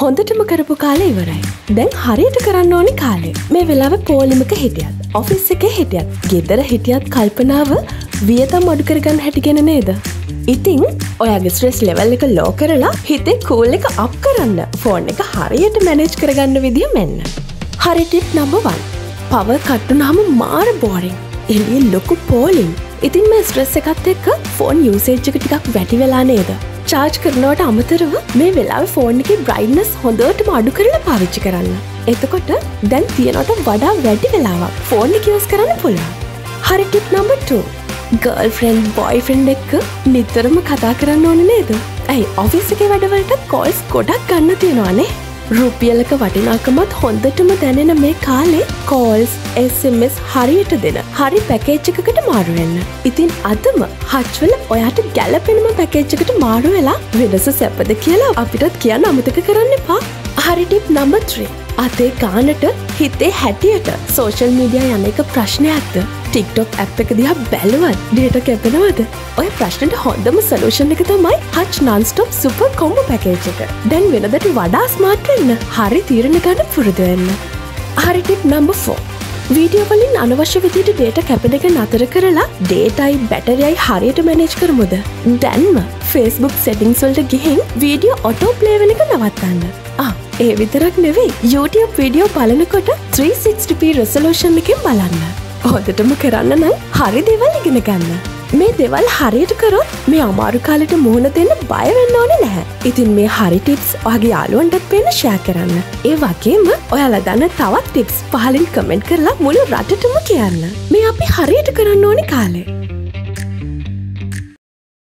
හොඳටම කරපු කාලේ ඉවරයි. දැන් හරියට කරන්න ඕනි කාලේ. මේ වෙලාව පෝලිමක හිටියත්. ඔෆිස් එක හිටියත්. ගෙදර හිටියත් කල්පනාව වියතම් අඩු කරගන්න හැටිගෙන නේද. ඉතිං ඔයාගේ ස්ට්‍රෙස් ලෙවල් එක ලෝ කරලා හිතේ කූල් එක අප් කරන්න ෆෝන් එක හරියට මැනේජ් කරගන්න විදිහ මෙන්න. හරිටිප් නම්බවන්. පව කට්ටුනාම මාර බෝරිං. එලිය ලොකු පෝලින්. ඉතින් මේ ස්ට්‍රෙස් එකත් එක්ක ෆෝන් යුසේජ්ජක ටිකක් වැටි වෙලා නේද. චාර්ජ් කරනවට අමතරව මේ වෙලා ෆෝන් එක බ්‍රයින්නස් හොඳටම අඩු කරලා පාවිච්චි කරන්න. එතකොට දැන් තියනට වඩා වැඩි වෙලාවක් ෆෝන් එක යස් කරන්න පුළුවන්. හරිටිප් නම්බ2 ගර්ල් ෆ්‍රෙන්ඩ් බොයි ෆ්‍රෙන්ඩ් එක්ක නිතරම කතා කරන්න ඕන නේද ඇයි ඔෆිස් එක වැඩවලට කෝල්ස් ගොඩක් ගන්න තියෙනවානේ රුපියලක වටිනාකමත් හොඳටම දැනෙන මේ කාලේ කෝල්ස් SMS හරියට දෙන හරි පැකේච්චකට මාරුවෙන්න ඉතින් අදම හච්වල ඔයාට ගැලපෙනම පැකේච්චකට මාරු වෙලා වෙනස සැපද කියලා අපිටත් කියන්න අමතක කරන්න එපා. හරිටිප් නම්බත්‍රී අතේ ගානට හිතේ හැටියට සෝෂල් මීඩිය යන එක ප්‍රශ්නයක්ද? ටික්ටොක් ඇ් එක දිහා බැලුවත් ඩේට කැපෙනවද? ඔය ප්‍රශ්නට හොඳම සලූෂන් එක තමයි Hutch nonstop super combo package එක. දැන් වෙනදට වඩා ස්මාර්ට්වෙන්න හරි තීරණ ගන්න පුරුදුවෙන්න හරිටිප් නම්බ ෆෝ වීඩියෝවලින් අනවශ්‍ය විදිට ඩේට කැපෙන එක නතර කරලා ඩේටයි බැටරයයි හරියට මැනේජ් කරමුද? දැන්ම ෆස්බුක් සෙටිංස්වල්ට ගිහින් වීඩියෝ ඔටෝ පලේවන එක නවත්තන්න. ඒ විතරක් නෙවෙයි YouTube වීඩියෝ බලනකොට 360p රෙසලෝෂන් එකින් බලන්න. හොදටම කරන්න නම් හරි දෙවල් ඉගෙන ගන්න. මේ දෙවල් හරියට කරොත් මේ අමාරු කාලට මුහුණ දෙන්න බයවෙන්න ඕන නැහැ. ඉතින් මේ හරි ටිප්ස් වගේ යාලුවන්ටත් පෙන ෂෑ කරන්න. ඒ වගේම ඔයාලා දන්න තවත් ටිප්ස් පහලින් කමෙන්ට් කරලා මුළු රටටම කියන්න. මේ අපි හරියට කරන්න ඕනි කාලේ.